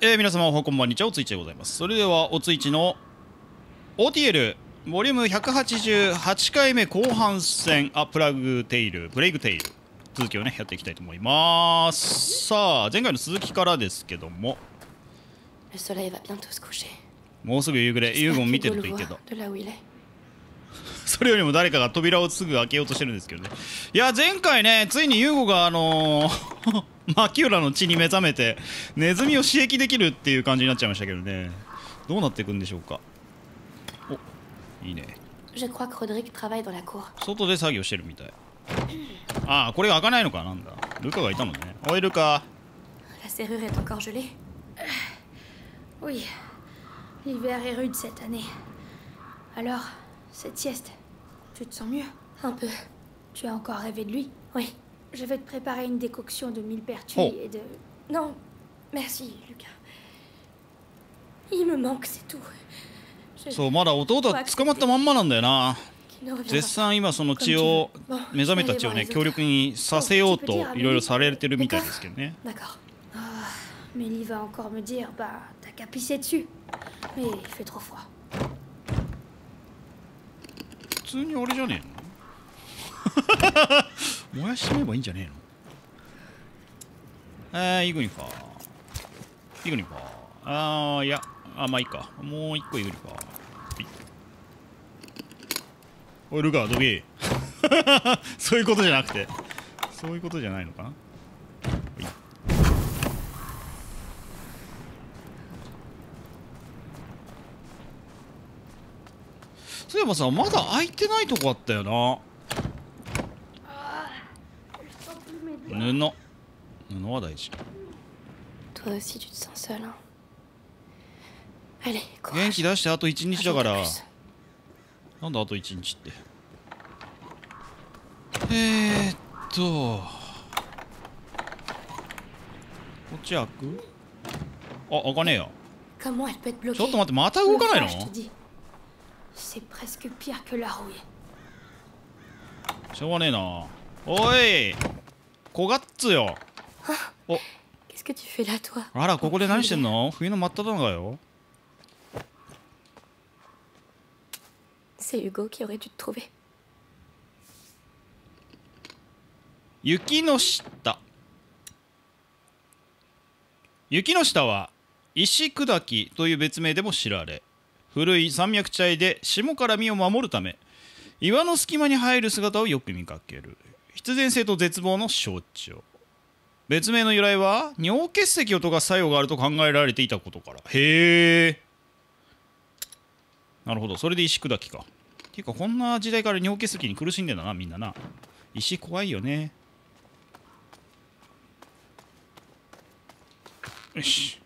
えー皆様おはこんばんにちはおついちでございますそれではおついちの OTL ボリューム188回目後半戦あプラグテイルブレイクテイル続きをねやっていきたいと思いますさあ前回の続きからですけども.もうすぐ夕暮れーゴン見てるといいけど.それよりも誰かが扉をすぐ開けようとしてるんですけどねいや前回ねついにユーゴがあのーマキューラの血に目覚めてネズミを刺激できるっていう感じになっちゃいましたけどね。どうなっていくんでしょうか。おいいね。外で作業してるみたい。ああこれが開かないのか？なんだ。ルカがいたもんね。おいルカ。Lors, おい Je vais te préparer une décoction de millepertuis Oh. et de... Non, merci, Lucas. Il me manque, c'est tout. そうまだ弟は捕まったまんまなんだよな絶賛今その血を目覚めた血をね強力にさせようといろいろされてるみたいですけどね. Mélie va encore me dire, bah, t'as qu'à pisser dessus. Mais il fait trop froid. 燃やしちまえばいいんじゃねえの？えー、イグニか。イグニか。あーいや。あまあいいか。もう一個イグニか。はい。おいルカどけ。そういうことじゃなくて。そういうことじゃないのかな？そういえばさまだ開いてないとこあったよな。布。布は大事。元気出してあと1日だから。なんだあと1日って。えー、っと。こっち開く？あ開かねえよちょっと待ってまた動かないの？しょうがねえな。おい！小ガッツよ。お Qu'est-ce que tu fais là, toi? あらここで何してんの?冬の真っ只中よ C'est Hugo qui aurait dû te trouver. 雪の下雪の下は石砕きという別名でも知られ古い山脈地帯で霜から身を守るため岩の隙間に入る姿をよく見かける必然性と絶望の象徴別名の由来は尿結石を溶かす作用があると考えられていたことから。へえ。なるほど。それで石砕きか。ていうかこんな時代から尿結石に苦しんでんだなみんなな。石怖いよね。よし。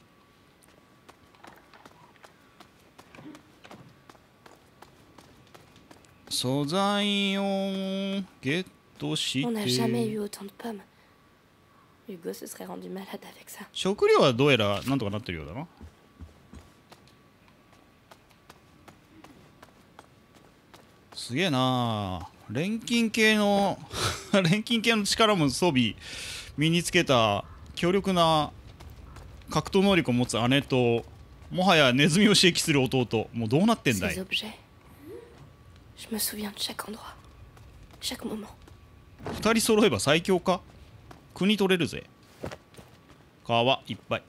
素材をゲット。し食料はどうやらなんとかなってるようだな。すげえなあ錬金系の錬金系の力も装備身につけた強力な格闘能力を持つ姉ともはやネズミを刺激する弟もうどうなってんだい二人揃えば最強か国取れるぜ川いっぱい.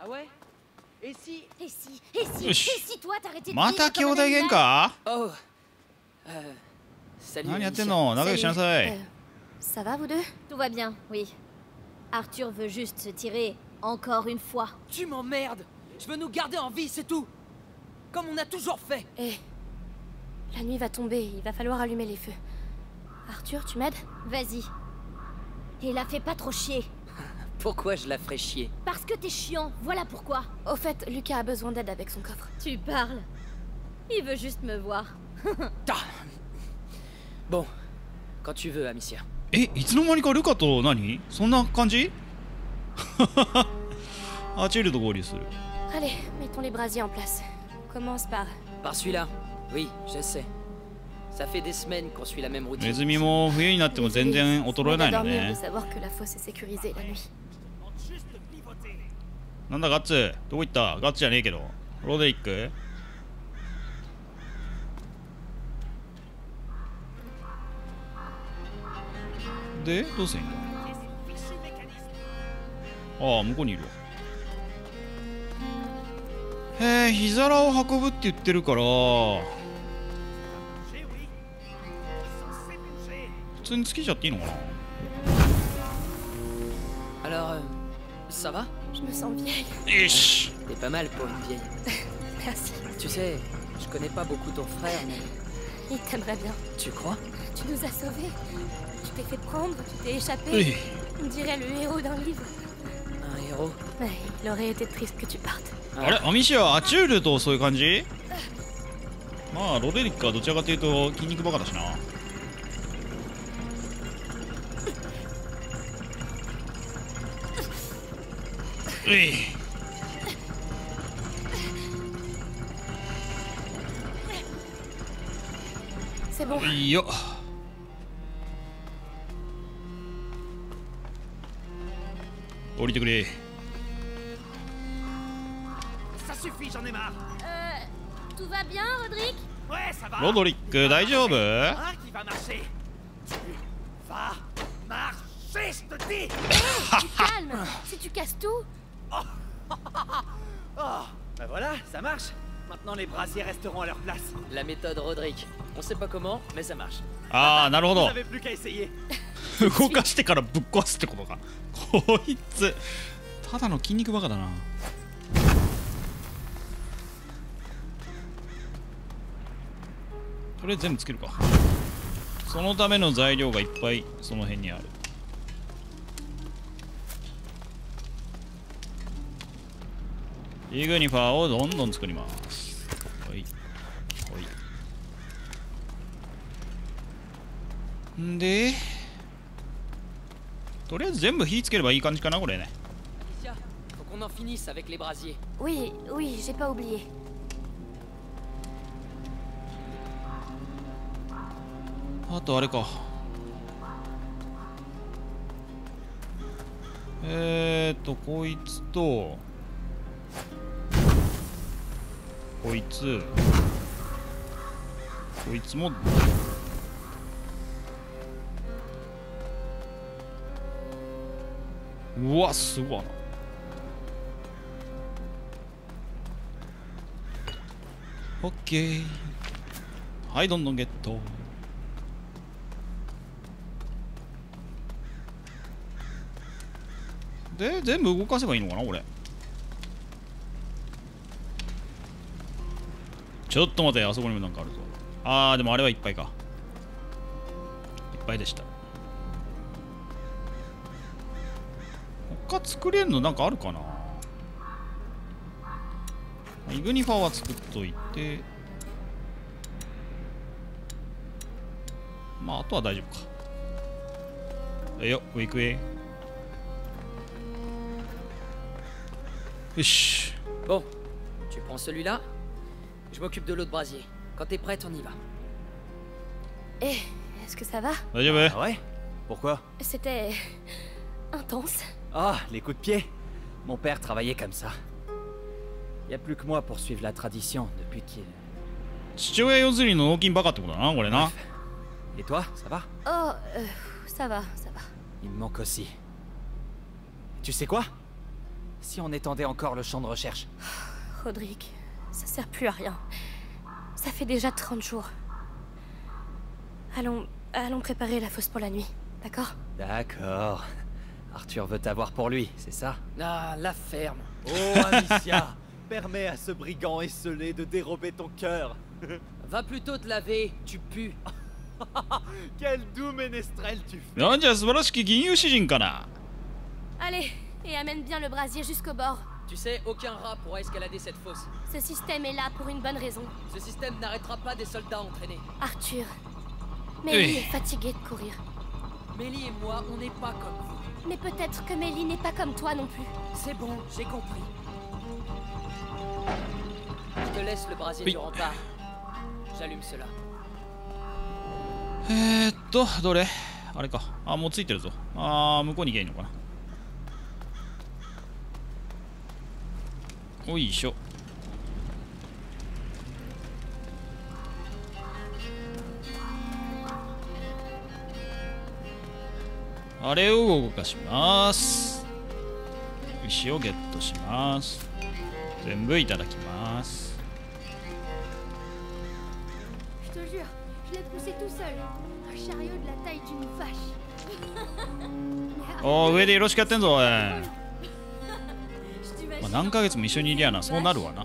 Ah t'arrêtais de また兄弟喧嘩 Oh Euh. 何やってん.の仲良くしなさい Euh, ça va, vous deux Tout va bien, oui. Arthur veut juste se tirer encore une fois. Tu m'emmerdes Je veux nous garder en vie, c'est tout Comme on a toujours fait Eh, la nuit va tomber, il va falloir allumer les feux. Arthur, tu m'aides Vas-y. Et la fais pas trop chier. Pourquoi je la ferais chier Parce que t'es chiant, voilà pourquoi. Au fait, Lucas a besoin d'aide avec son coffre. Tu parles. Il veut juste me voir. Ah Bon, quand tu veux, Amicia. えいつの間にかルカと何そんな感じあチェルと合流する Allez, mettons les brasiers en place. On commence par... Par celui-là Oui, je sais. Ça fait des semaines qu'on suit la même ネ routine. ズミも冬になっても全然衰えないの dormir de ね savoir que la fosse est sécurisée la nuit. なんだガッツどこ行ったガッツじゃねえけどロデリックでどうすんだああ向こうにいるわへえ火皿を運ぶって言ってるから普通につけちゃっていいのかな Alors, euh, ça va Je me sens vieille. よし T'es pas mal pour une vieille. Merci. Tu sais, je connais pas beaucoup ton frère, mais Il t'aimerait bien. tu crois Tu nous as sauvés. Tu t'es fait prendre, tu t'es échappé. うい On dirait le héros d'un livre. Un héros Ouais, il aurait été triste que tu partes. あれ？アミシアアチュールとそういう感じ？まあロデリックはどちらかというと筋肉バカだしな。うい.いいよ。降りてくれ suffit, j'en ai marre. Euh. Tout va bien, Roderick Ouais, ça va. ロドリック大丈夫 Un qui va marcher. Tu vas marcher, je te dis. Calme Si tu casses tout Oh, bah voilà, ça marche. Maintenant, les brasiers resteront à leur place. La méthode Roderick. On sait pas comment, mais ça marche. ああなるほ Vous ど n'avez plus qu'à essayer. 動かしてからぶっ壊すってことかこいつただの筋肉バカだな とりあえず全部つけるか。そのための材料がいっぱいその辺にある。イグニファーをどんどん作ります。はい。はい。んでとりあえず全部火つければいい感じかなこれね. Oui, oui, j'ai pas oublié. あとあれか。えーとこいつとこいつ。こいつもうわすごいな。オッケー。はいどんどんゲット。で全部動かせばいいのかな俺ちょっと待てあそこにもなんかあるぞ。あーでもあれはいっぱいか。いっぱいでした。他作れるのなんかあるかな。イグニファーは作っといて。まああとは大丈夫か。えよウィークウェイ。Bon, tu prends celui-là. Je m'occupe de l'autre brasier. Quand t'es prête, on y va. Eh, est-ce que ça va? Vas-y, ouais. Ah ouais? Pourquoi? C'était... intense. Ah, les coups de pied Mon père travaillait comme ça. Y a plus que moi pour suivre la tradition depuis qu'il... Et toi, ça va? Oh, euh, ça va, ça va. Il me manque aussi. Tu sais quoi? Si on étendait encore le champ de recherche. Rodrigue, ça sert plus à rien. Ça fait déjà 30 jours. Allons, allons préparer la fosse pour la nuit, d'accord? D'accord. Arthur veut t'avoir pour lui, c'est ça? Ah, la ferme. Oh, Amicia Permets à ce brigand esselé de dérober ton cœur. Va plutôt te laver, tu pues. Quel doux ménestrel tu fais. Allez, et amène bien le brasier jusqu'au bord. Tu sais, aucun rat pourra escalader cette fosse. Ce système est là pour une bonne raison. Ce système n'arrêtera pas des soldats entraînés. Arthur. Oui. Mélie est fatiguée de courir. Mélie et moi, on n'est pas comme vous. Mais peut-être que Mélie n'est pas comme toi non plus. C'est bon, j'ai compris. Je te laisse le brasier Oui. du rempart. J'allume cela. えー、っとどれあれかあもうついてるぞあー向こうに行けばいいのかな おいしょ。あれを動かします。石をゲットします。全部いただきます。おー 上でよろしくやってんぞお何ヶ月も一緒にいりゃなそうなるわな.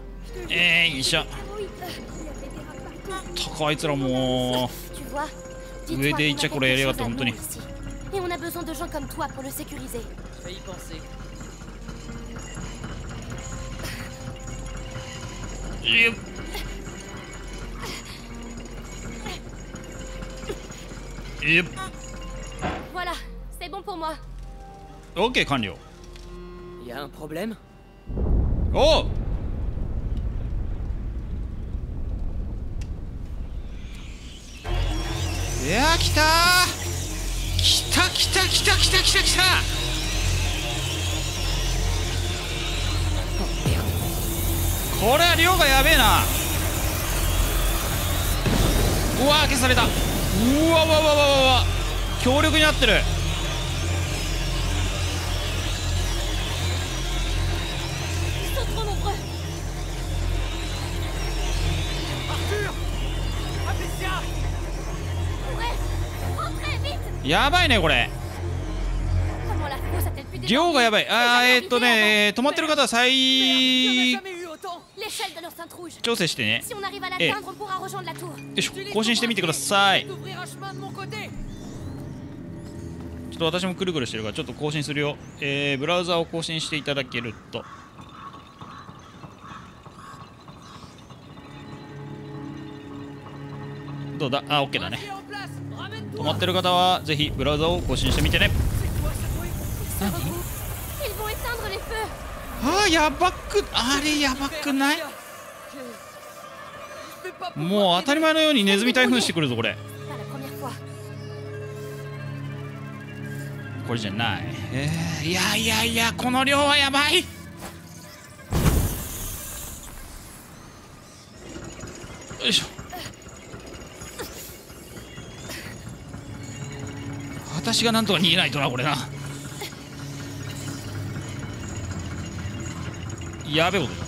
えー、いしょ Oui, il y avait des rats partout. 高いつらもう vois Où Dis-toi est des qu'on a Tchèques pour les quelque aller, chose à Anthony nous ici. Et on a besoin de gens comme toi pour le sécuriser. Je vais y penser. よっよっ Voilà, c'est bon pour moi. OK 完了 Y a un problème おう。いやー来たー。来た来た来た来た来た来た。これは量がやべえな。うわー消された。うわうわうわうわうわ。強力になってる。やばいねこれ。量がやばい。あーえ、っとね止まってる方は再調整してね、よし更新してみてください。ちょっと私もくるくるしてるからちょっと更新するよ。えー、ブラウザを更新していただけると。どうだ？あオッケーだね。止まってる方はぜひブラウザを更新してみてね。何？あやばくあれやばくない？もう当たり前のようにネズミ台風してくるぞこれ。これじゃない、え、いやいやいやこの量はやばい。よいしょ。私がなんとか逃げないとなこれな。やべえことだ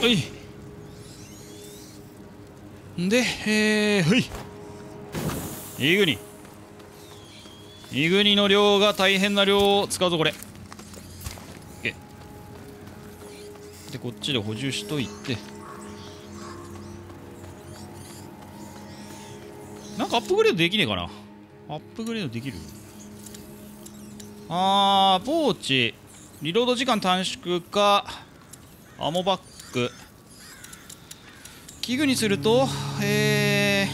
はい。でえー、ほい。イグニ。イグニの量が大変な量を使うぞこれ。でこっちで補充しといて。なんかアップグレードできねえかな。アップグレードできる？あーポーチ。リロード時間短縮かアモバッグ器具にするとえ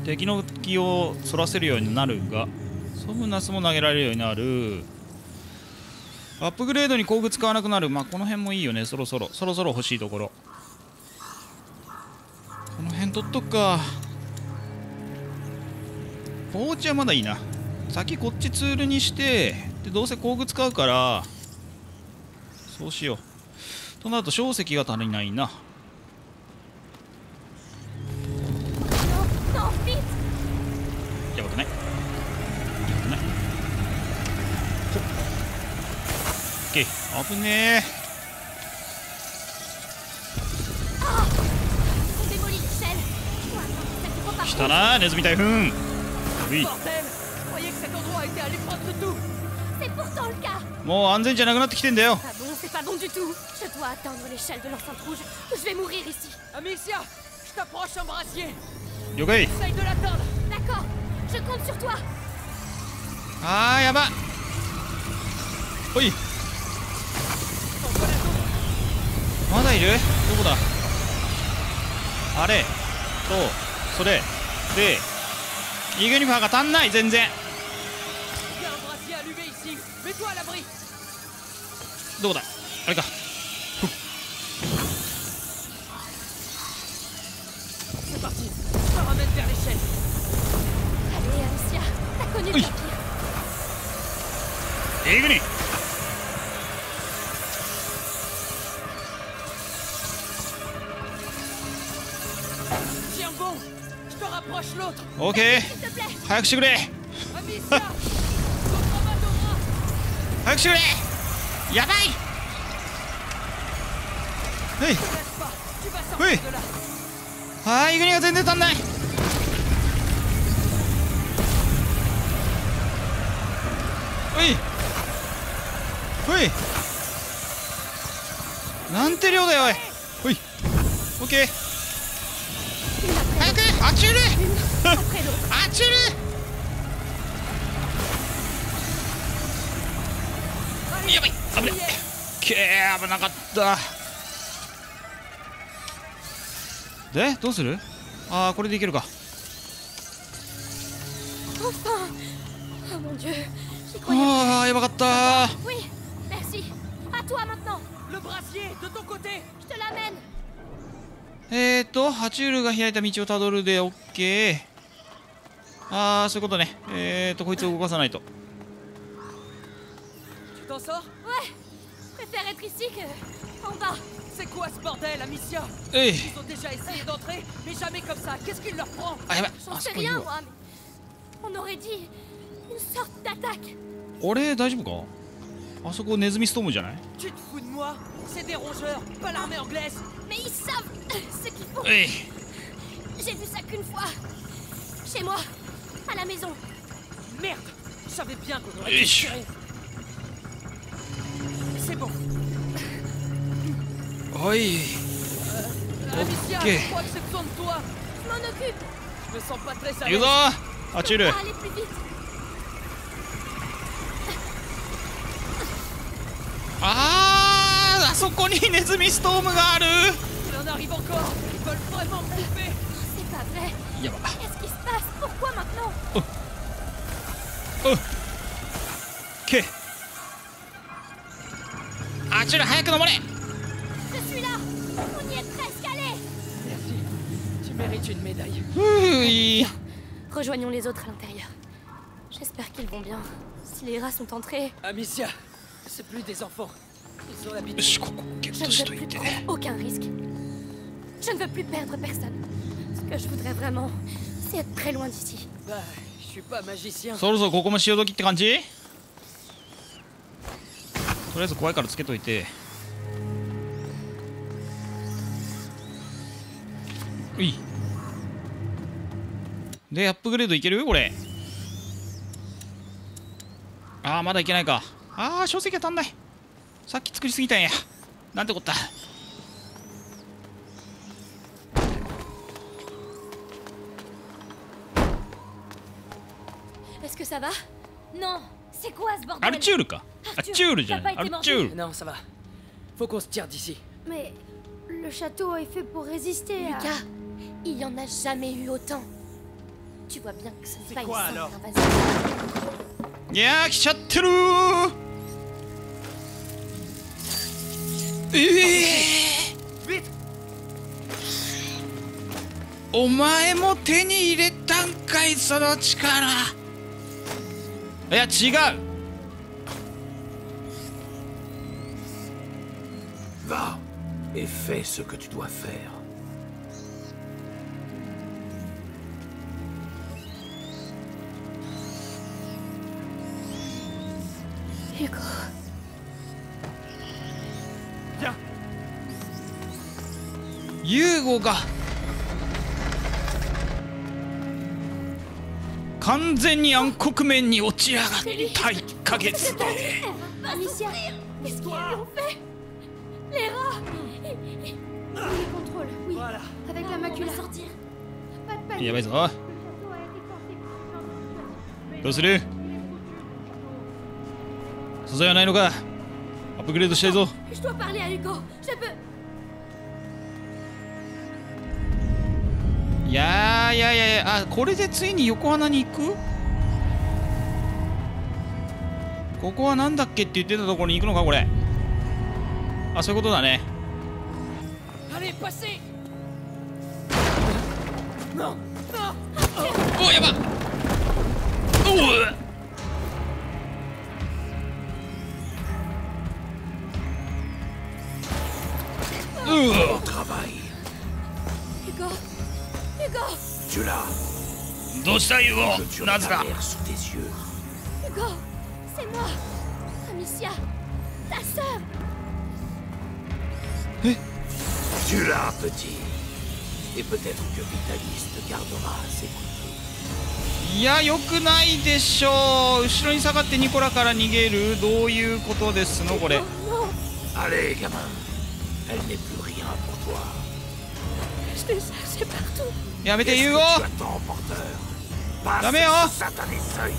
ー、敵の気をそらせるようになるがソムナスも投げられるようになる。アップグレードに工具使わなくなる。まあこの辺もいいよね。そろそろ。そろそろ欲しいところ。この辺取っとくか。ポーチはまだいいな。先こっちツールにして。でどうせ工具使うから。そうしよう。となると小石が足りないな。OK 危ね Ils ont démoli l'échelle. Je dois attendre celle qui faut え par 来たなネズミ台風うい Bordel Je croyais que cet endroit était à l'épreuve de tout C'est pourtant le cas. もう安全じゃなくなってきてんだよ Pas bon, c'est pas bon du tout. Je dois atteindre l'échelle de l'enceinte rouge ou je vais mourir ici. Amicia Je t'approche un brassier 了解 Essaye de l'atteindre D'accord, je compte sur toi. あーやばほい Envoie la zone まだいる？どこだ？あれ？とそれ。でイグニファーが足んない全然。どこだ？あれか。うい。えぐに。オーケー早くしてくれ早くしてくれやばいへいへいはいイグニが全然足んないほいほいなんて量だよおいほいオッケー早く、あちゅる。あちゅる。やばい、危ない。けー、危なかった。で、どうする？ああ、これでいけるか。Oh. ああ、やばかった。えっと、爬虫類が開いた道をたどるで OK。ああ、そういうことね。えっと、こいつを動かさないと。えい。あ、や。大丈夫かあそこネズミストームじゃない Tu te fous de moi C'est des rongeurs, pas l'armée anglaise Mais ils savent ce qu'ils font. えい。 J'ai vu ça qu'une fois. Chez moi, à la maison. Merde Je savais bien qu'on aurait Ich. dû tirer C'est bonおい。 Amicia, Ok. je crois que c'est besoin de toi Je m'en occupe. Je me sens pas très à 行く l'aise ぞ爬虫類 Pas aller plus vite. あーあそこにネズミストームがある Il en arrive encore Ils veulent vraiment me couper C'est pas vrai. Qu'est-ce qui se passe? Pourquoi maintenant? Oh. oh. Ok. Ah, tu que Je suis là On y est presque allé Merci. Tu mérites une médaille. Oui Rejoignons les autres à l'intérieur. J'espère qu'ils vont bien. Si les rats sont entrés... Amicia, c'est plus des enfants. Ils ont l'habitude. Je ne plus aucun risque. Je ne veux plus perdre personne. Ce que je voudrais vraiment, c'est être très loin d'ici. Bah, je suis pas magicien そろそろここも潮時って感じとりあえず怖いからつけといてういでアップグレードいけるこれああまだいけないかああ書籍が足んないさっき作りすぎたんやなんてこった Est-ce que ça va Non C'est quoi ce ア bordel ルチュールかアルチュールじゃないアルチュール Non, ça va. Faut qu'on se tire d'ici. Mais le château est fait pour résister à- Lucas, il y en a jamais eu autant. Tu vois bien que ce n'est pas une quoi, simple alors invasion. いやー来ちゃってるーええ Vite お前も手に入れたんか いその力いや違う Va et fais ce que tu dois faire. Hugo, Viens ユーゴが 完全に暗黒面に落ちやがった。い。どうする？素材はないのか？アップグレードしたいぞ。いやーいやいやいやあこれでついに横穴に行く？ここはなんだっけって言ってたところに行くのかこれ。あそういうことだね。おやば。おうしたいなぜだ？え？いやよくないでしょう。後ろに下がってニコラから逃げるどういうことですの？これ。やめて言うよ ーゴ tu attends, porteur Passe La mère, hein ce satané seuil.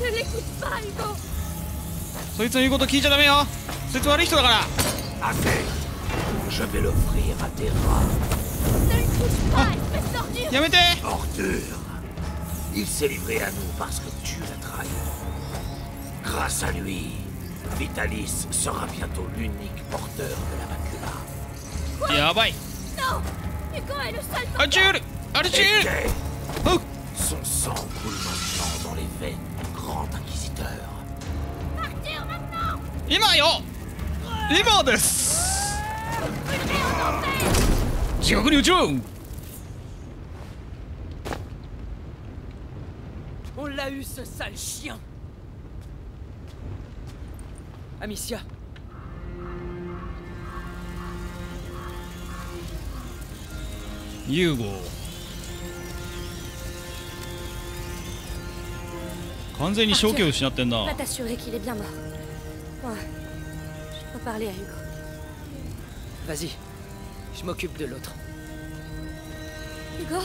Ne l'écoute pas, Hugo そいつの言うこと聞いちゃダメよそいつ悪い人だから Assez. Je vais l'offrir à tes rats. Ne le touche pas, espèce d'ordure やめて Ordure. Il s'est livré à nous parce que tu l'as trahi. Grâce à lui, Vitalis sera bientôt l'unique porteur de la macula. やばい Non Hugo est le seul アルチュ ールアルチュー Et ル Kay, おう son sang coule maintenant dans les veines du grand inquisiteur. Arthur, maintenant 今よ今です地獄に宇宙 On l'a eu, ce sale chien Amicia, ユ完全に正気を失ってんな parler à Hugo. vas-y. Je m'occupe de l'autre. Hugo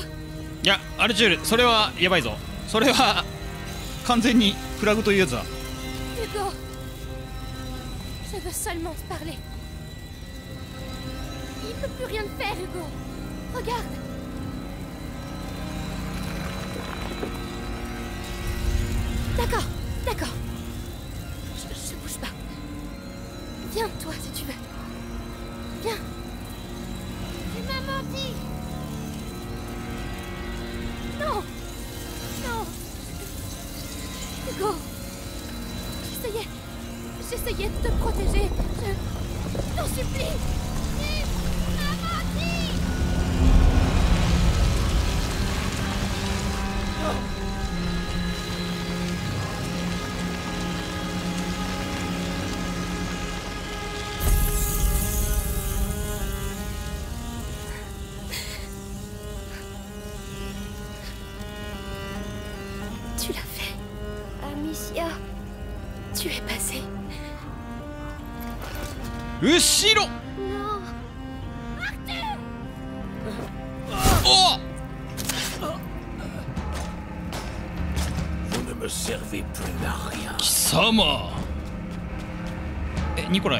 いやアルチュールそれはやばいぞそれは完全にフラグというやつだ Hugo Je veux seulement te parler. Il ne peut plus rien faire, Hugo. Regarde. D'accord, d'accord. Je, je bouge pas. Viens, toi, si tu veux. Viens. Tu m'as menti. Non. Non. Hugo. J'essayais. J'essayais de te protéger. Je. T'en supplie.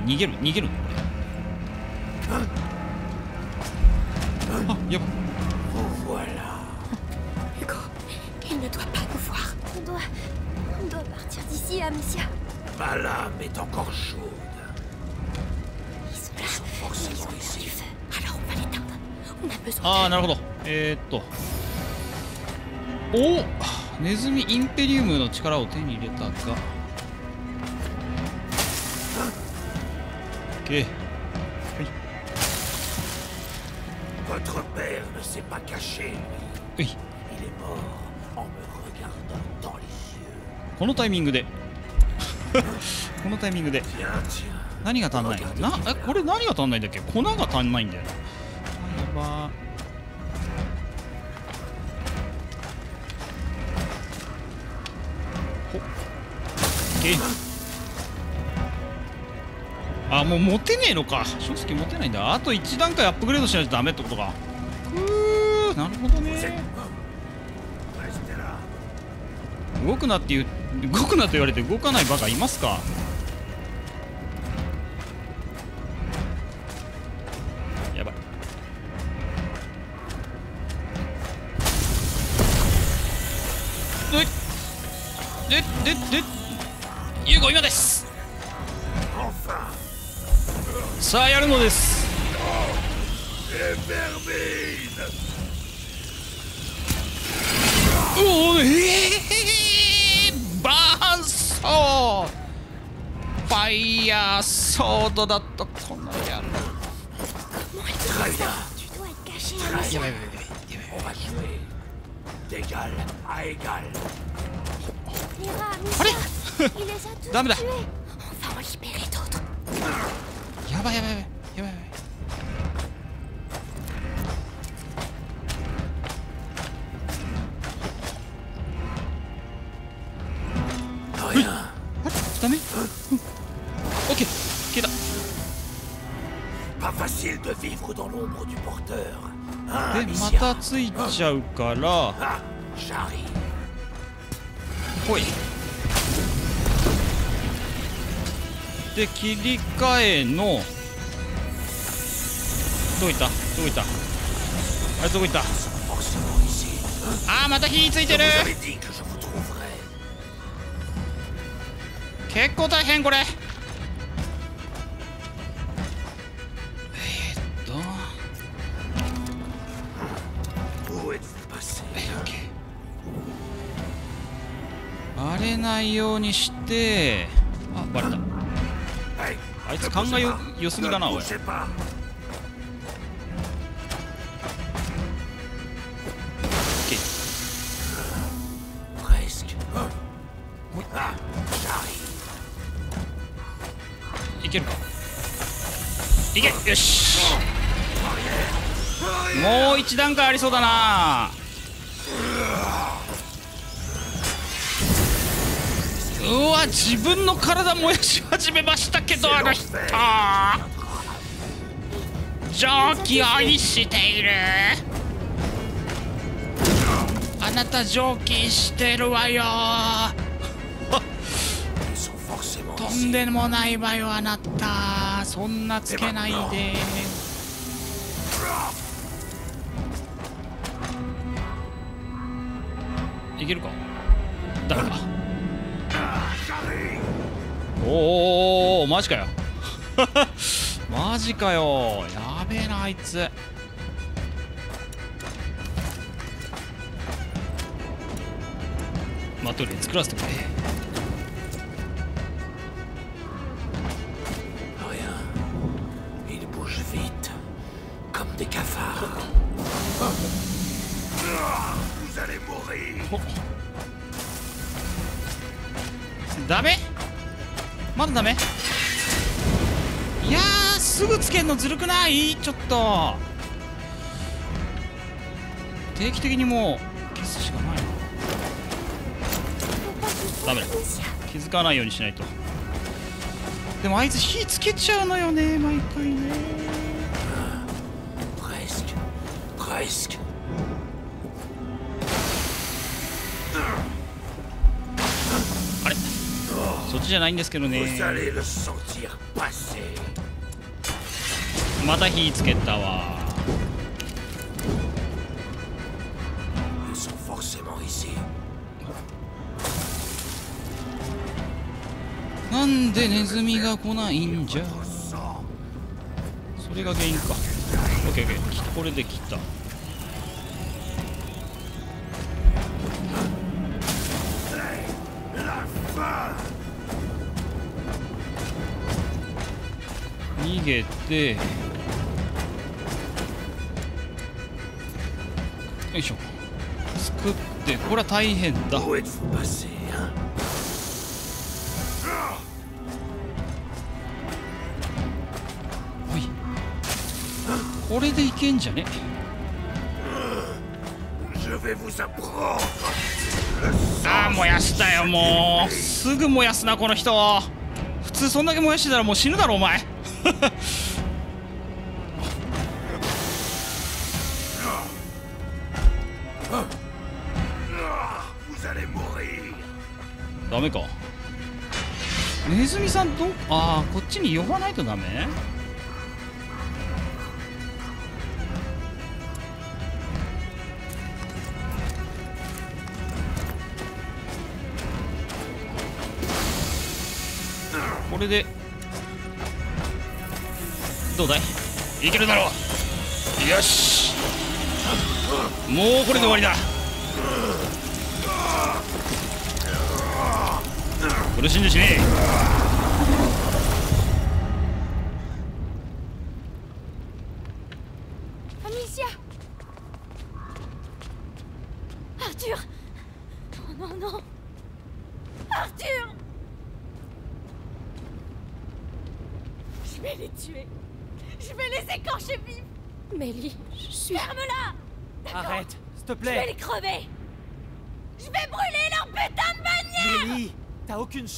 逃げる逃げるのあやば d'ici, Amicia. Ma lame est encore chaude. Ils sont là. Forcément Ils ont peur ici. du feu. Alors on va l'éteindre. On a besoin ああ d'eux. なるほどえー、っとおネズミインペリウムの力を手に入れたが OK Votre père ne s'est pas caché, lui. うい Il est mort en me regardant dans les yeux. このタイミングでこのタイミングで.何が足んないなえこれ何が足んないんだっけ粉が足んないんだよなあやばほっけあもう持てねえのか。正直持てないんだ。あと1段階アップグレードしないとダメってことか。うーなるほどね.動くなっていう動くなと言われて動かないバカいますか？だとこちゃうから。ほい。で切り替えの。どこいった？どこいった？あれどこ行った？あまた火ついてる。結構大変これ。ないようにしてあバレた。あいつ勘がよ良すぎだなおい。いけるか。いけよし。もう一段階ありそうだな。うわ自分の体燃やし始めましたけどあの人。蒸気を逸している。あなた蒸気してるわよ。とん.でもないわよあなた。そんなつけないで。いけるか？ダメか？おーおマジかよマジかよやべえなあいつまあとりあえず作らせてくれ.ダメまだダメ？いやすぐつけんのずるくない？ちょっと。定期的にもう消すしかないな。ダメ。だ気づかないようにしないと。でもあいつ火つけちゃうのよね毎回ね。じゃないんですけどね。また火つけたわ。なんでネズミが来ないんじゃ。それが原因か。OKOK これで切った。ああ逃げて。よいしょ。作って。これは大変だ。これでいけんじゃね？ああ燃やしたよもう。すぐ燃やすなこの人。普通そんだけ燃やしてたらもう死ぬだろお前.ダメか。ネズミさんどああこっちに呼ばないとダメ？これでどうだい?いけるだろう。よし。もうこれで終わりだ。苦しんでしね。え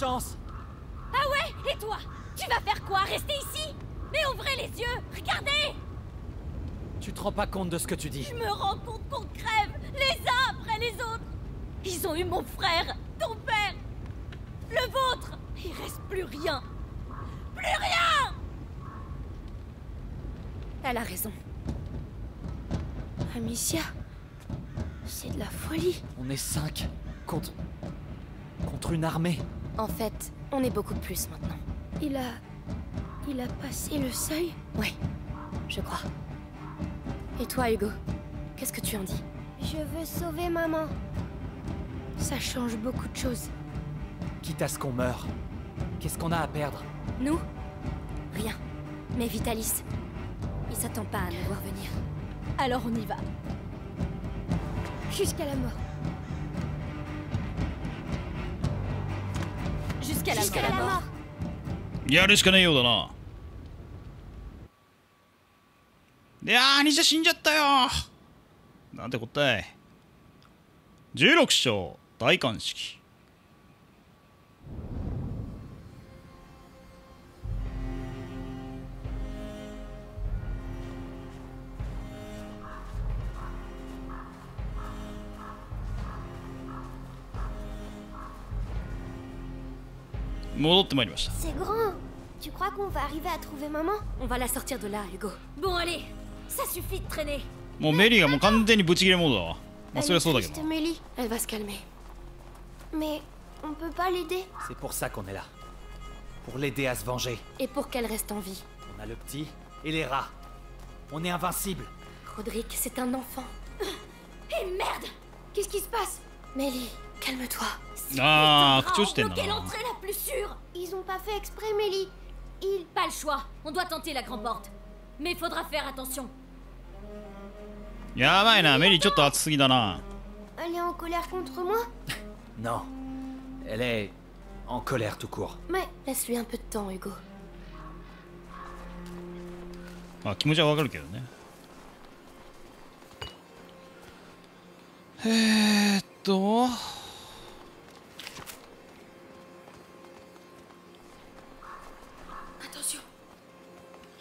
chance Ah ouais Et toi? Tu vas faire quoi? Rester ici? Mais ouvrez les yeux Regardez Tu te rends pas compte de ce que tu dis Je me rends compte qu'on crève les uns après les autres. Ils ont eu mon frère, ton père, le vôtre. Il reste plus rien. Plus rien Elle a raison. Amicia, c'est de la folie. On est cinq contre... contre une armée. En fait, on est beaucoup plus maintenant. Il a... Il a passé le seuil? Ouais, je crois. Et toi, Hugo Qu'est-ce que tu en dis? Je veux sauver maman. Ça change beaucoup de choses. Quitte à ce qu'on meure. Qu'est-ce qu'on a à perdre? Nous? Rien. Mais Vitalis, il s'attend pas à nous voir venir. Alors on y va. Jusqu'à la mort. やるしかねえようだな。であ兄者死んじゃったよ。なんてこったい。16章大冠式 戻ってまいりました C'est grand. Tu crois qu'on va arriver à trouver maman On va la sortir de là, Hugo. Bon allez, ça suffit de traîner. もうメリーがもう完全にブチ切れモードだわまあ Elle そりゃ est そうだけど triste, Mélie. Elle va se calmer. Mais on peut pas l'aider. C'est pour ça qu'on est là. Pour l'aider à se venger. Et pour qu'elle reste en vie. On a le petit et les rats. On est invincible. Roderick, c'est un enfant. Et merde Qu'est-ce qui se passe Mélie, Calme-toi. Ah, qu'elle entrée la plus sûre Ils ont pas fait exprès, Mélie. Il... Pas le choix. On doit tenter la grande porte. Mais faudra faire attention. Elle est en colère contre moi Non. Elle est en colère tout court. Mais laisse-lui un peu de temps, Hugo. Ah,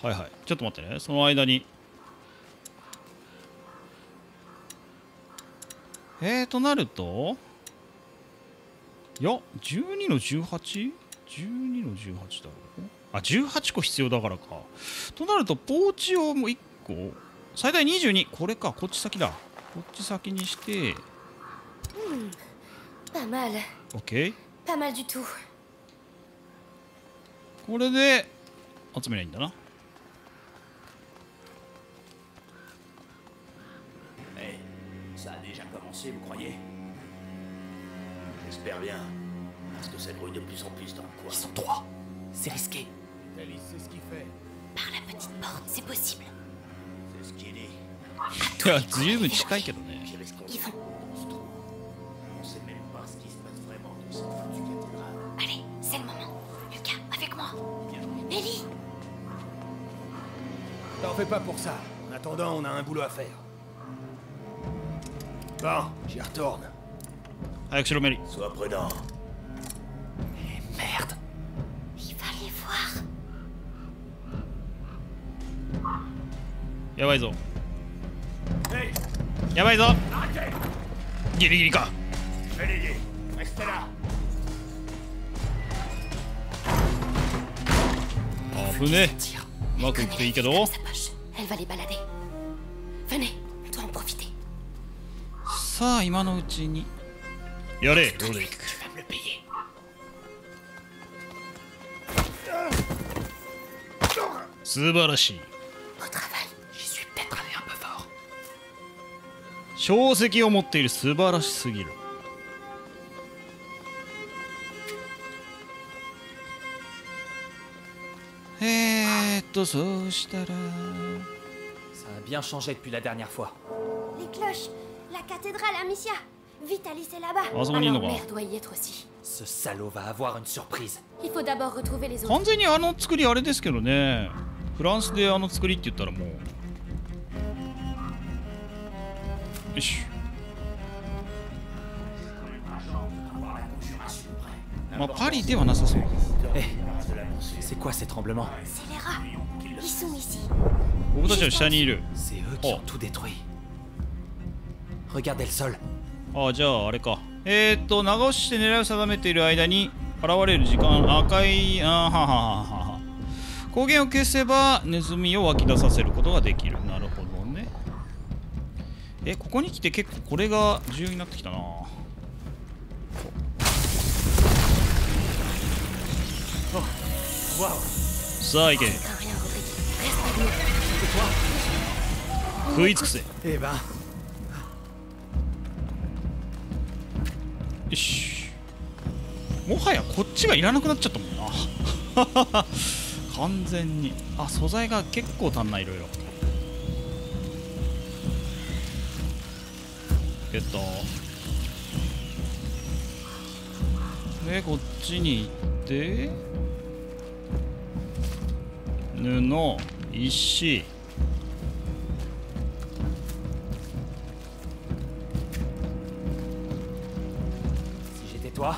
はいはい。ちょっと待ってね。その間に。えーとなるといや12の 18?12 の18だろう。あ18個必要だからか。となるとポーチをもう1個。最大22これか。こっち先だ。こっち先にして. OK. これで集めないいんだな J'espère bien. Parce que ça grouille de plus en plus dans le coin. Ils sont trois. C'est risqué. C'est ce qu'il fait. Par la petite porte, c'est possible. C'est ce qu'il dit. Ah, Dieu, mais tu sais qu'elle est. Ils vont. Sait même pas ce qui se passe vraiment. Allez, c'est le moment. Lucas, avec moi. Ellie T'en fais pas pour ça. En attendant, on a un boulot à faire. Bon, j'y retourne. 早くしろメリー Sois prudent. Merde. Il va les voir. やばいぞ Hey やばいぞ Arrêtez ギリギリか Je vais l'aider. Restez là. 危ね Tire. うまくいっていいけど Dans sa poche. Elle va les balader. Venez, on doit en profiter. さあ今のうちにやれロデリック Tu vas me le payer. 素晴らしい Au travail. J'y suis peut-être allé un peu fort. 小石を持っている素晴らしすぎるえー、っとそうしたら Ça a bien changé depuis la dernière fois. Les cloches La cathédrale Amicia Vitalis est là-bas あそこにいるの Alors, か mère doit y être aussi. Ce salaud va avoir une surprise. Il faut d'abord retrouver les autres. 完全にあの作りあれですけどねフランスであの作りって言ったらもうよしまあパリではなさそう Hé, c'est quoi ces tremblements C'est les rats Ils sont ici 僕たちの下にいる C'est eux qui Oh. ont tout détruit. Regardez le sol. ああじゃああれか。えー、っと長押しして狙いを定めている間に現れる時間赤いあーははははは光源を消せばネズミを湧き出させることができる。なるほどね。えここに来て結構これが重要になってきたな。さあ行け.食い尽くせ。よ Eh ben, し。もはやこっちがいらなくなっちゃったもんな。完全に。あ素材が結構足んないいろいろ。ゲット。でこっちに行って。布。石。Toi,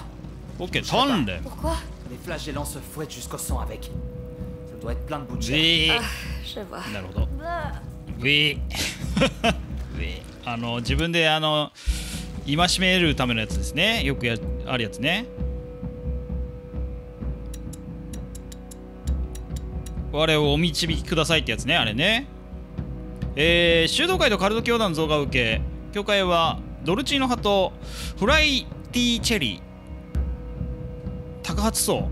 OK 鍛錬 Pourquoi? Les flagellants se fouettent jusqu'au sang avec. Ça doit être plein de bouts de chair. ぜ Je vois. なるほど。ウィーウィーあの自分であの戒めるためのやつですね。よくやあるやつね。我をお導きくださいってやつね、あれね。えー、修道会とカルト教団増が受け、教会はドルチーノ派とフライティーチェリー、高発層、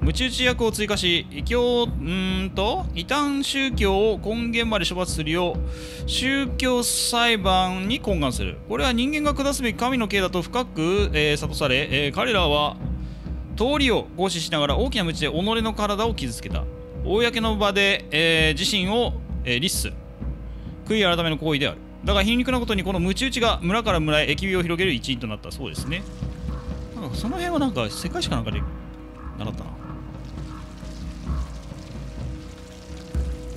ムチ打ち役を追加し、異教うんと異端宗教を根源まで処罰するよう宗教裁判に懇願する。これは人間が下すべき神の刑だと深く、えー諭され、えー彼らは通りを行使しながら大きな鞭で己の体を傷つけた。公の場で、えー自身を、えー律す。悔い改めの行為である。だが皮肉なことにこの鞭打ちが村から村へ疫病を広げる一因となったそうですね。なんかその辺はなんか世界史かなんかで習ったな。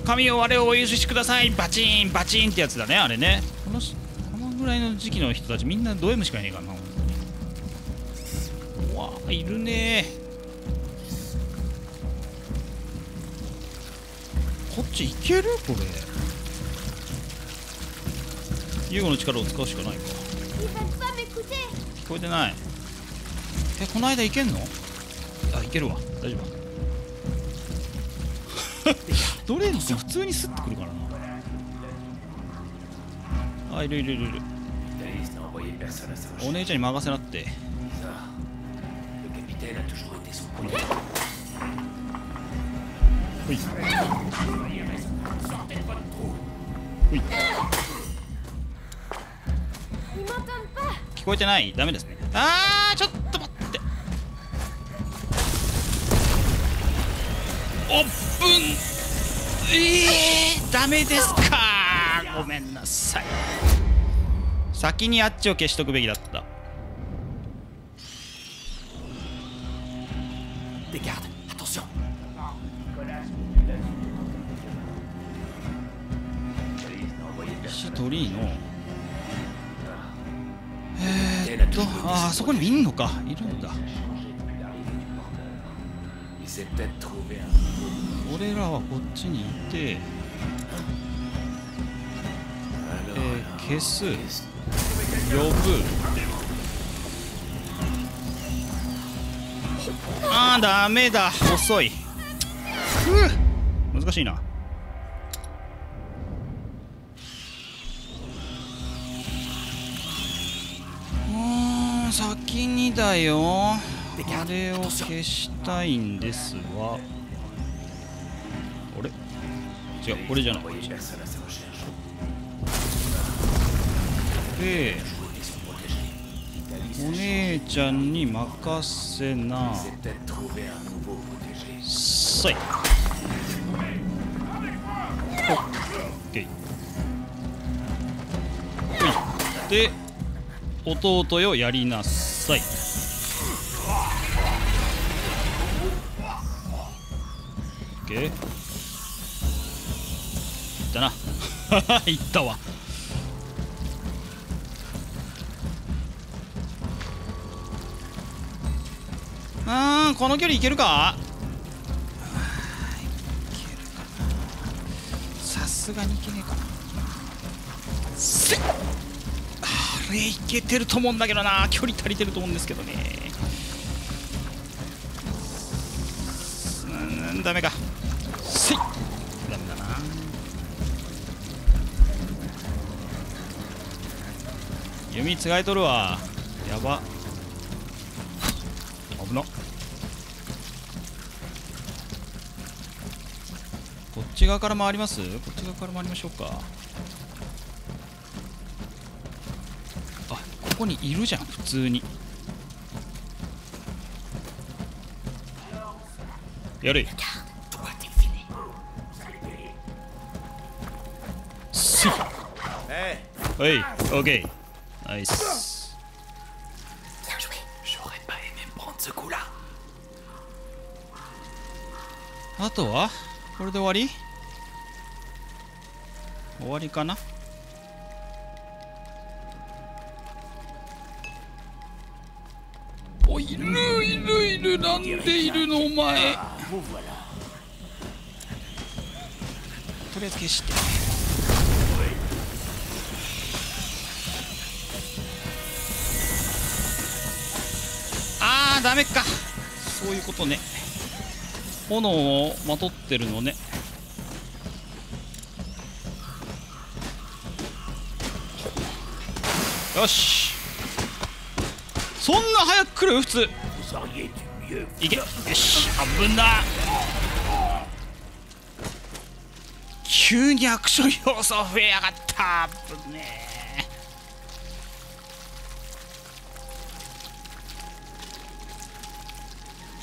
神を我をお許しください。バチンバチンってやつだねあれね。このしこのぐらいの時期の人たちみんなド M しかいねえからなうわあいるね。こっち行ける？これ。ユーゴの力を使うしかないか。聞こえてないえこの間いけんの？あいけるわ。大丈夫。ドレーンって普通にスッてくるからな。あいるいるいる。いるお姉ちゃんに任せなって。聞こえてない？ダメです。ああちょっとオープン。え。ー、ダメですか。ごめんなさい。先にあっちを消しとくべきだった。Des gardes, attention シトリーの。Elle a と toujours été ああ son そこにもいんのか。いるんだ Trouvé un. 俺らはこっちにいて、消す。呼ぶ。あーダメだ。遅い。難しいな。うーん先にだよあれを消したいんですわあれ？違うこれじゃないでお姉ちゃんに任せな。さい。オッケー。い。で弟よやりなさい。オッケーいったな。いったわ。あーこの距離いけるか？さすがにいけねえかな。せっあれいけてると思うんだけどな。距離足りてると思うんですけどね。うんダメか。弓つがえとるわ。やば。危な。こっち側から回ります？こっち側から回りましょうか。あここにいるじゃん普通に。やるいしはい。オッケーナイス J'aurais pas aimé me prendre ce coup-là. あとはこれで終わり終わりかなおいるいるいるなんでいるのお前とりあえず消してダメか。そういうことね。炎をまとってるのね。よし。そんな早く来る？普通。いけ。よし。危な。急にアクション要素増えやがった。危ねえ。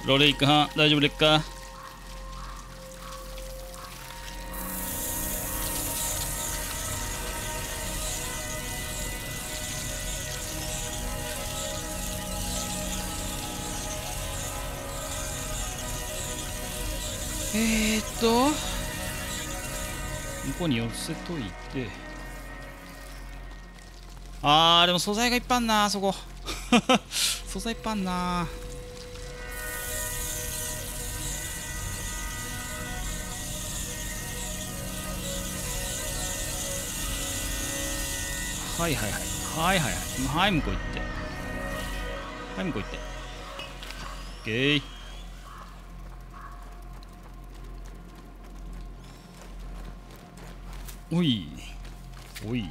ロレイクはん大丈夫ですか？えー、っと。向こうに寄せといて。あーでも素材がいっぱいあんなあそこ。素材いっぱいあんなはいはいはい。はいはいはい。はい向こう行って。はい向こう行って。オッケーおい。おい。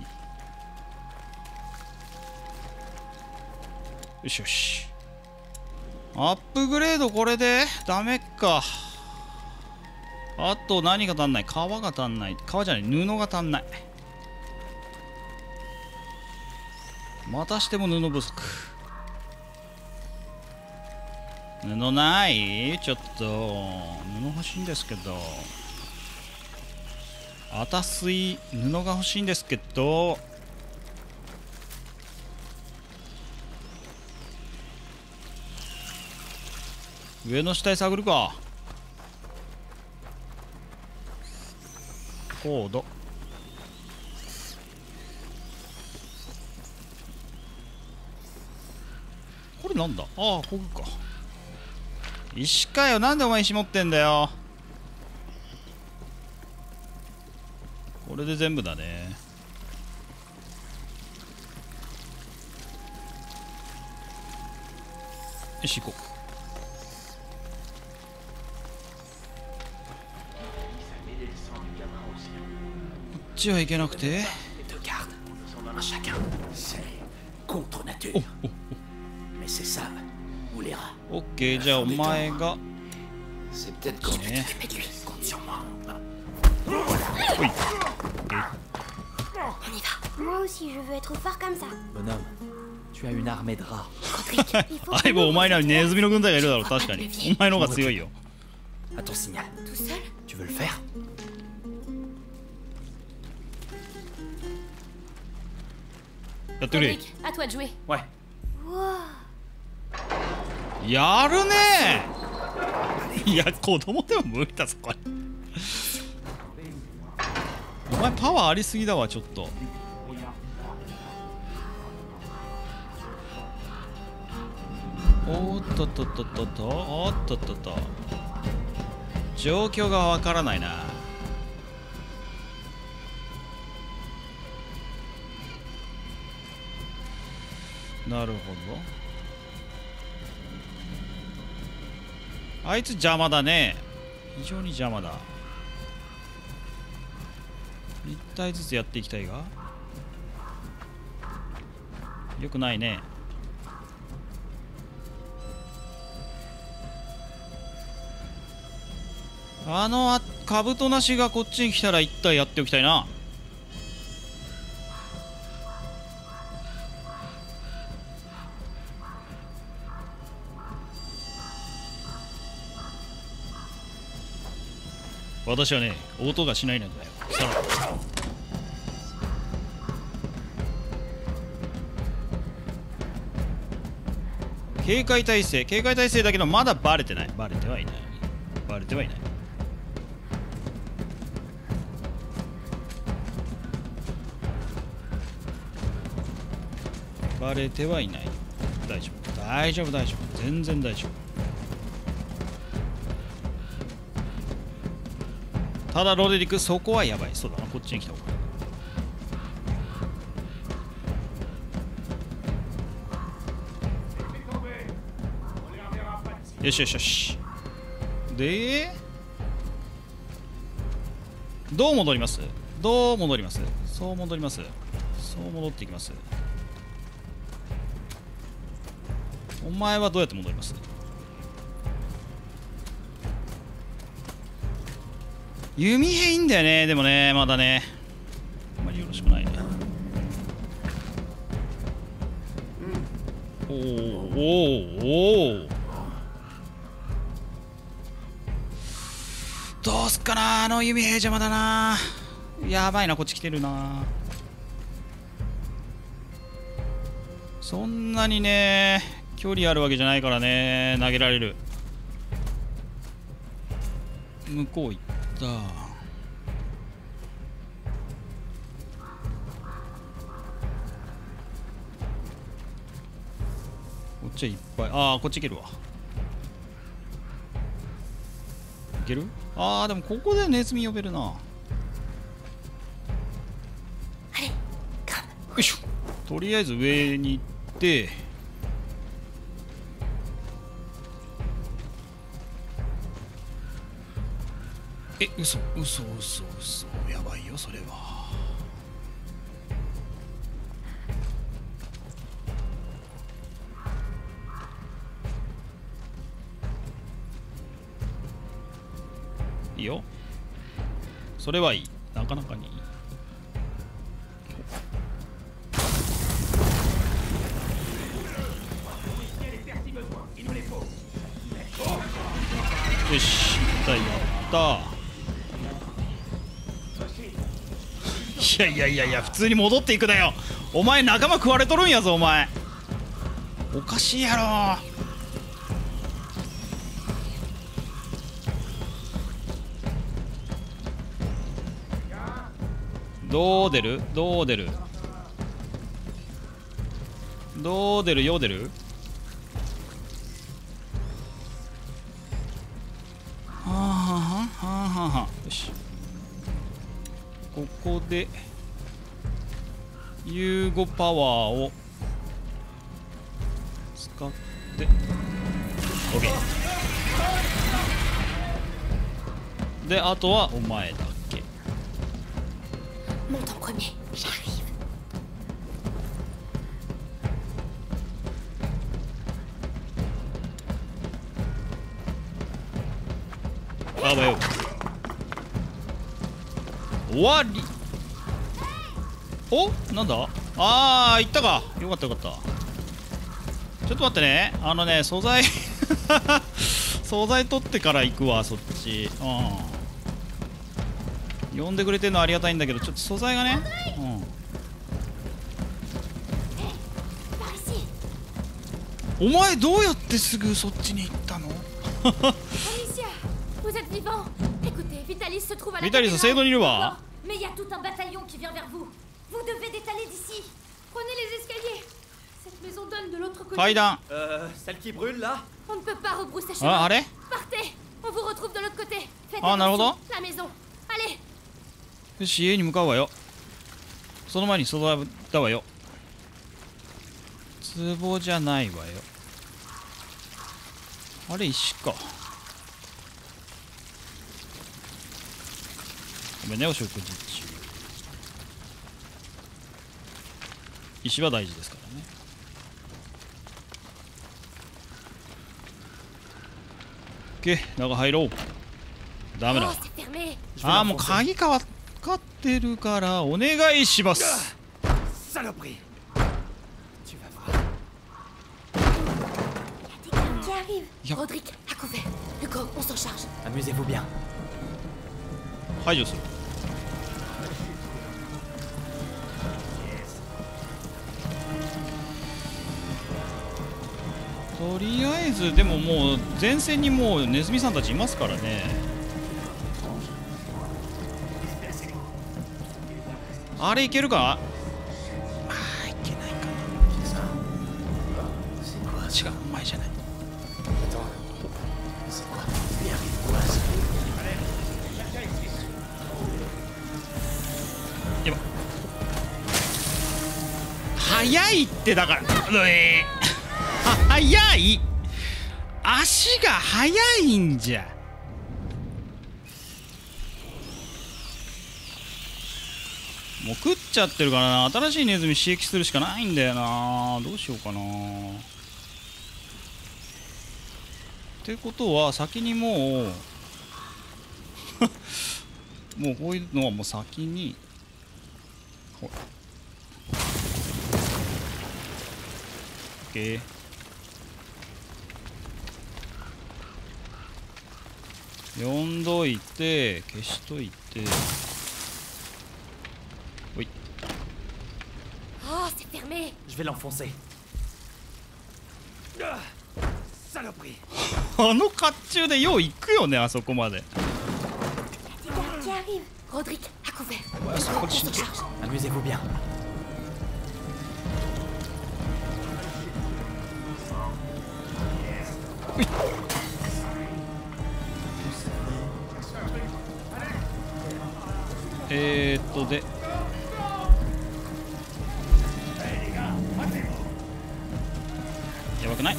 よしよし。アップグレードこれで？ダメか。あと何が足んない？皮が足んない。皮じゃない。布が足んない。またしても布不足。布ない？ちょっと布欲しいんですけど。あたすい布が欲しいんですけど。上の下へ探るか。コード。なんだ？ああここか。石かよ。なんでお前石持ってんだよ。これで全部だね。よし行こう。こっちは行けなくて？ケーじゃあお前が。こっお前らネズミの軍隊がいるだろう確かにお前の方が強いよあやってやるね。いや子供でも無理だぞこれ。お前パワーありすぎだわちょっと。おっとっとっとっとっと。おっとっとっと。状況がわからないな。なるほど。あいつ邪魔だね。非常に邪魔だ。1体ずつやっていきたいが。よくないね。あのあカブトなしがこっちに来たら1体やっておきたいな。私はね音がしないんだよ。さら警戒態勢警戒態勢だけどまだバレてない。バレてはいない。バレてはいない。バレてはいない。大丈夫。大丈夫大丈夫。全然大丈夫。ただロデリックそこはやばい。そうだなこっちに来た方が。よしよしよし。でどう戻ります？どう戻ります？そう戻ります。そう戻っていきます。お前はどうやって戻ります？弓兵いいんだよね。でもねまだね。あんまりよろしくないね。おーおーおー。どうすっかなあの弓兵邪魔だな。やばいなこっち来てるな。そんなにね距離あるわけじゃないからね。投げられる。向こう行って。た。こっちはいっぱい。ああこっち行けるわ。いける？ああでもここでネズミ呼べるな。よ.いしょ。とりあえず上に行ってえ嘘嘘嘘嘘。やばいよそれは。いいよ。それはいい。なかなかにいい。よし一体やった。いやいやいやいや普通に戻っていくなよ。お前仲間食われとるんやぞお前。おかしいやろ。どう出る？どう出る？どう出る？よう出る？ここで融合パワーを使って。OK であとはお前だけ.あばよ。終わりおなんだ？あー行ったか。よかったよかった。ちょっと待ってね。あのね素材 素材取ってから行くわそっち。うん。呼んでくれてるのありがたいんだけどちょっと素材がね。うん。お前どうやってすぐそっちに行ったの？Amicia, vous êtes vivant Écoutez, Vitalis se trouve à la Vitalis, cathédrale. c'est Don Liloa. D'accord. Mais il y a tout un bataillon qui vient vers vous. Vous devez détaler d'ici. Prenez les escaliers. Cette maison donne de l'autre côté. 階段あ,あれあなるほどよし家に向かうわよその前に外側たわよ壺じゃないわよあれ石かごめんねお食事中石は大事ですかケー中入ろう。ダあもう鍵かわかってるからお願いします。い除する。とりあえずでももう前線にもうネズミさんたちいますからね。あれいけるか？あーいけないかな。違う前じゃない。やば。早いってだから。うえ早い。足が速いんじゃ。もう食っちゃってるからな。新しいネズミ刺激するしかないんだよな。どうしようかな。ってことは先にもう もうこういうのはもう先にほら。OK 呼んどいて消しといてほい Oh, c'est fermé. Je vais l'enfoncer. Ah, Saloperie あの甲冑でよう行くよねあそこまで Des gars qui arrivent. Roderick, à couvert. そこ On で死 s'en んじゃ charge. Amusez-vous bien. Oui. えーっとでやばくない？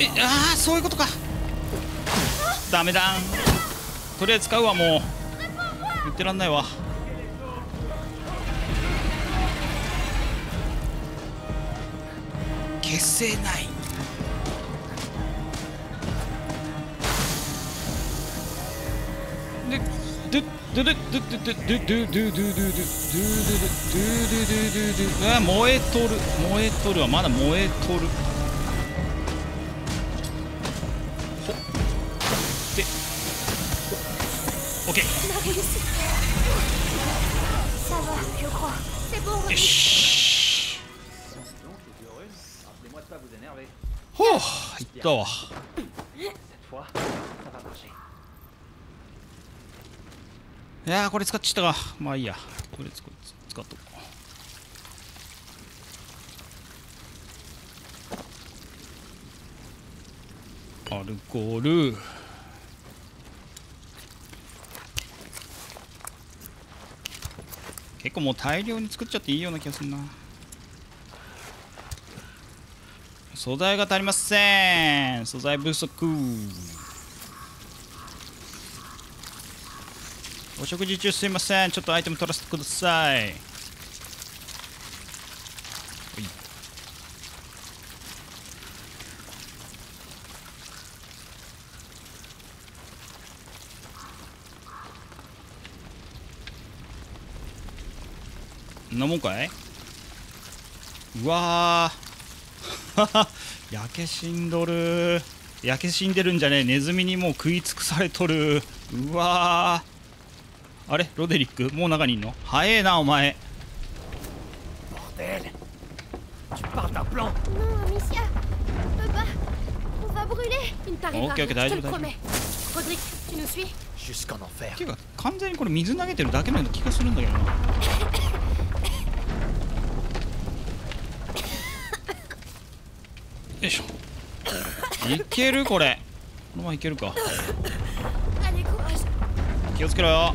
えああそういうことか。ダメだ。とりあえず使うわもう。言ってらんないわ。消せない。ドゥドゥドゥドゥドゥドゥドゥドゥドゥあ燃えとる燃えとるはまだ燃えとるほでオッケーよしほういったわいやこれ使っちゃったか。まあいいや。こいつ使っとこう。アルコール。結構もう大量に作っちゃっていいような気がするな。素材が足りません。素材不足。お食事中すいません。ちょっとアイテム取らせてください。飲もうかい？うわあ 焼け死んどる。焼け死んでるんじゃねえ。ネズミにもう食い尽くされとる。うわああれ？ロデリック？もう中にいるの？早えなお前。オッケーオッケー大丈夫だていうか完全にこれ水投げてるだけのような気がするんだけどな。よいしょ。いけるこれ。このままいけるか。気をつけろよ。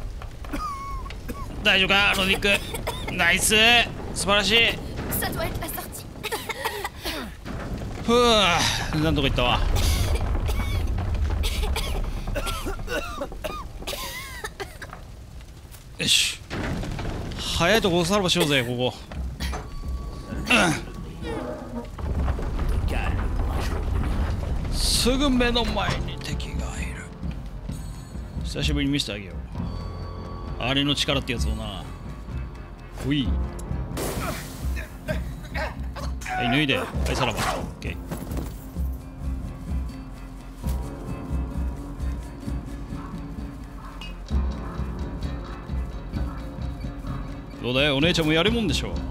大丈夫か？ロディック。ナイス。素晴らしい。ふうなんとかいったわ。よし。早いとこおさらばしようぜここ.すぐ目の前に敵がいる。久しぶりに見せてあげようあれの力ってやつをな。ほい。はい脱いで。はいさらば。オッケーどうだよお姉ちゃんもやるもんでしょう。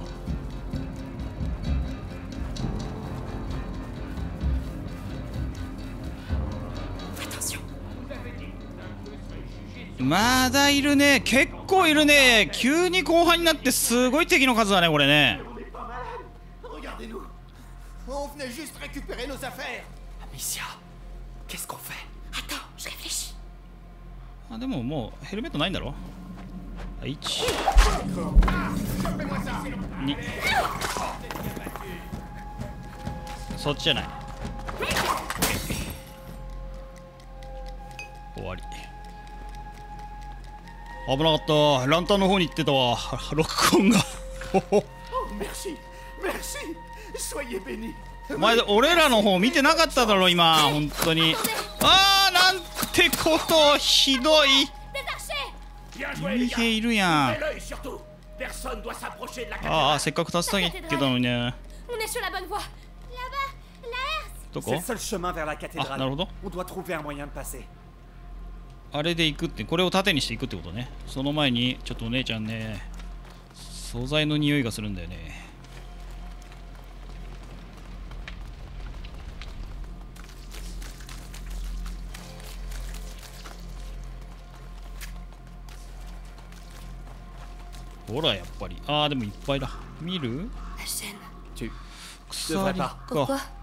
まだいるね。結構いるね。急に後半になってすごい敵の数だねこれね。あでももうヘルメットないんだろ？1そっちじゃない。終わり。危なかった。ランタンの方に行ってたわ。ロッが。お前俺らの方見てなかっただろ今。本当に。ああなんてことひどい。ビミいるやん。ああせっかく助けたけどね。どこ？あなるほど。あれでいくってこれを縦にしていくってことね。その前にちょっとお姉ちゃんね素材の匂いがするんだよね。ほらやっぱり。ああでもいっぱいだ。見る？鎖か。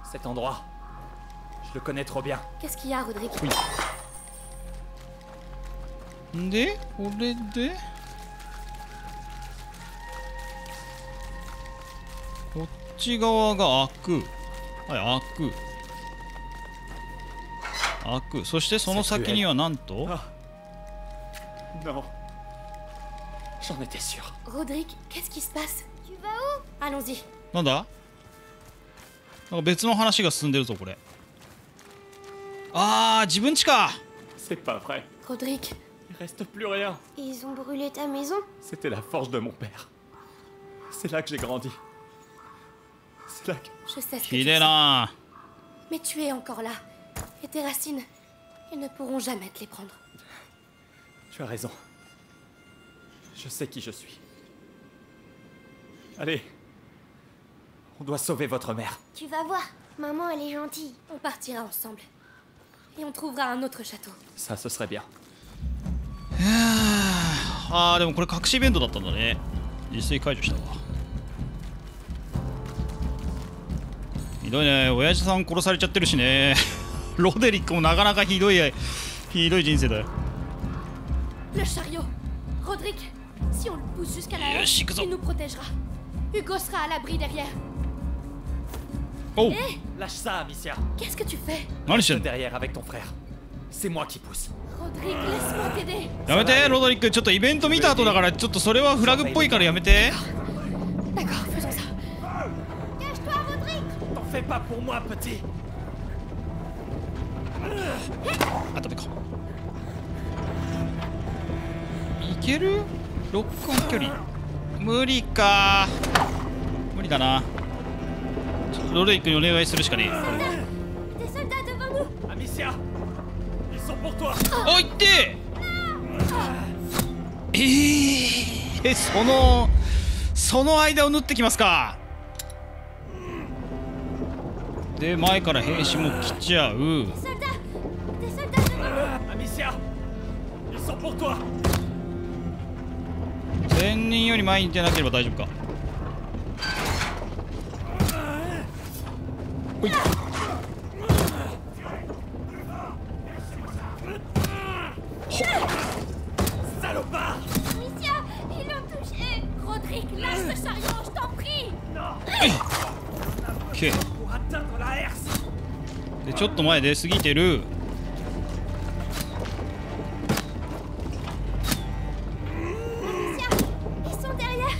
Cet endroit, je le connais trop bien. Qu'est-ce qu'il y a, Rodrigue? Oui. でこれで？こっち側が開くはい開く開くそしてその先にはなんと？なあそれで何んだ？なんか別の話が進んでるぞこれ。ああ自分ちか。reste plus rien. Ils ont brûlé ta maison C'était la forge de mon père. C'est là que j'ai grandi. C'est là que... Je sais ce que Il est là Mais tu es encore là. Et tes racines, ils ne pourront jamais te les prendre. Tu as raison. Je sais qui je suis. Allez. On doit sauver votre mère. Tu vas voir. Maman, elle est gentille. On partira ensemble. Et on trouvera un autre château. Ça, ce serait bien. はあでもこれ隠しイベントだったんだね。実績解除したわ。ひどいね。親父さん殺されちゃってるしね。ロデリックもなかなかひどいひどい人生だよ。よし行くぞおっおっおっおっおっおっおっおっおっおっおっおっおっおっおっおっおっおおやめて。ロドリック。ちょっとイベント見た後だからちょっとそれはフラグっぽいからやめて.あダメかいける？ロックオン距離。無理か。無理だな。ロドリックにお願いするしかねえおいてええ、そのその間を縫ってきますか。で前から兵士も来ちゃう。は人より前に出なければ大丈夫か。ほい。っちょっと前出過ぎてる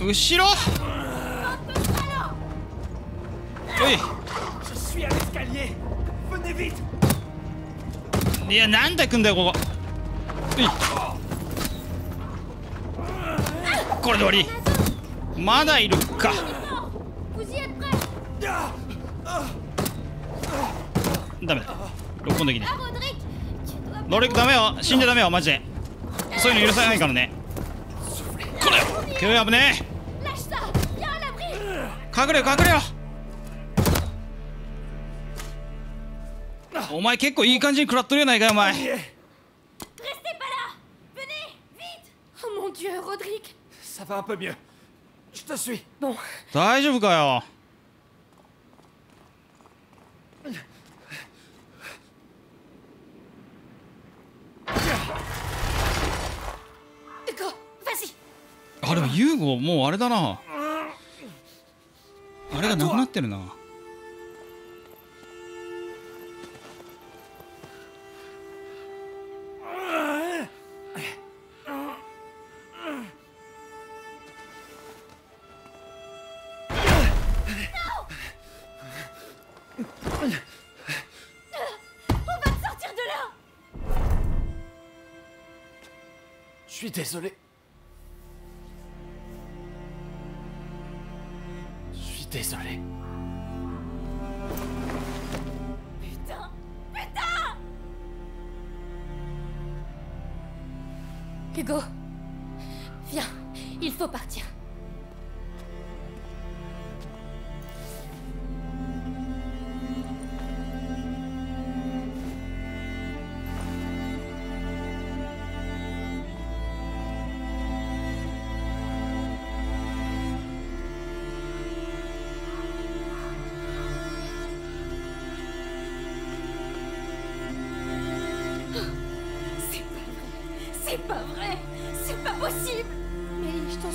うろいいや何だくんだよこここれで終わり。まだいるか。ダメだ。ロックオンできね Ah, Rodrigue, tu dois えロリックダメよ。死んじゃダメよ。マジで。そういうの許さないからね。これよ。今日危ねえ。隠れよ隠れよ。お前結構いい感じに食らっとるやないかお前 Restez pas là. Venez, vite. Oh mon dieu, Rodrigue Ça va un peu mieux. Je te suis. Bon, 大丈夫かよあでもユーゴもうあれだなあれがなくなってるな suis désolé. Je suis désolé. Putain, putain. Hugo Viens, il faut partir.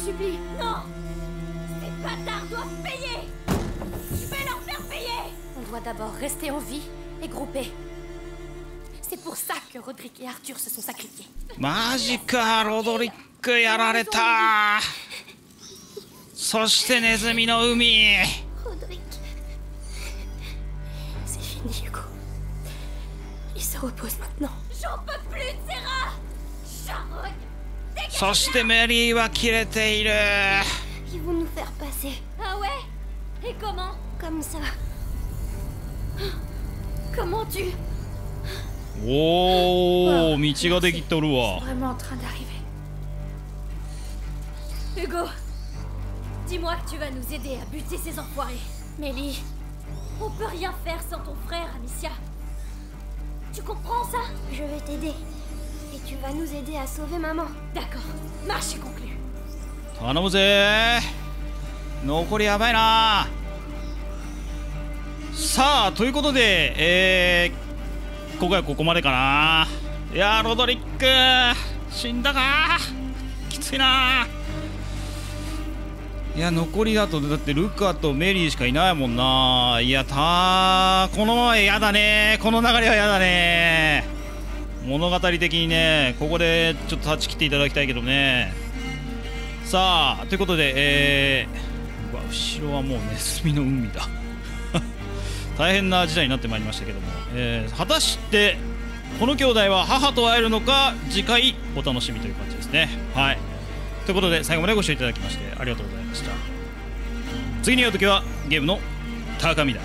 supplie. Non. Ces bâtards doivent payer. Je vais leur faire payer. On doit d'abord rester en vie et grouper. C'est pour ça que Roderick et Arthur se sont sacrifiés. マジかロドリックやられたそしてネズミの海 Roderick. C'est fini, Hugo. Il se repose maintenant. J'en peux plus そしてメリーは切れている Ils vont nous faire passer. Ah ouais Et comment Comme ça. Comment tu... おお道ができとるわ Vraiment en train d'arriver. Hugo, dis-moi que tu vas nous aider à buter ces enfoirés. Mélie, On peut rien faire sans ton frère, Amicia. Tu comprends ça je vais t'aider. Et tu vas nous aider à sauver maman. D'accord. Marche est conclue. 頼むぜ残りやばいなさあということでえー、今回はここまでかないやーロドリック死んだかきついないや残りだとだってルカとメリーしかいないもんないやたこのままやだねこの流れはやだね物語的にねここでちょっと断ち切っていただきたいけどね。さあということでえー、うわ後ろはもうネズミの海だ。大変な事態になってまいりましたけども、えー果たしてこの兄弟は母と会えるのか次回お楽しみという感じですね。はい。ということで最後までご視聴いただきましてありがとうございました。次に会う時はゲームの高見だ。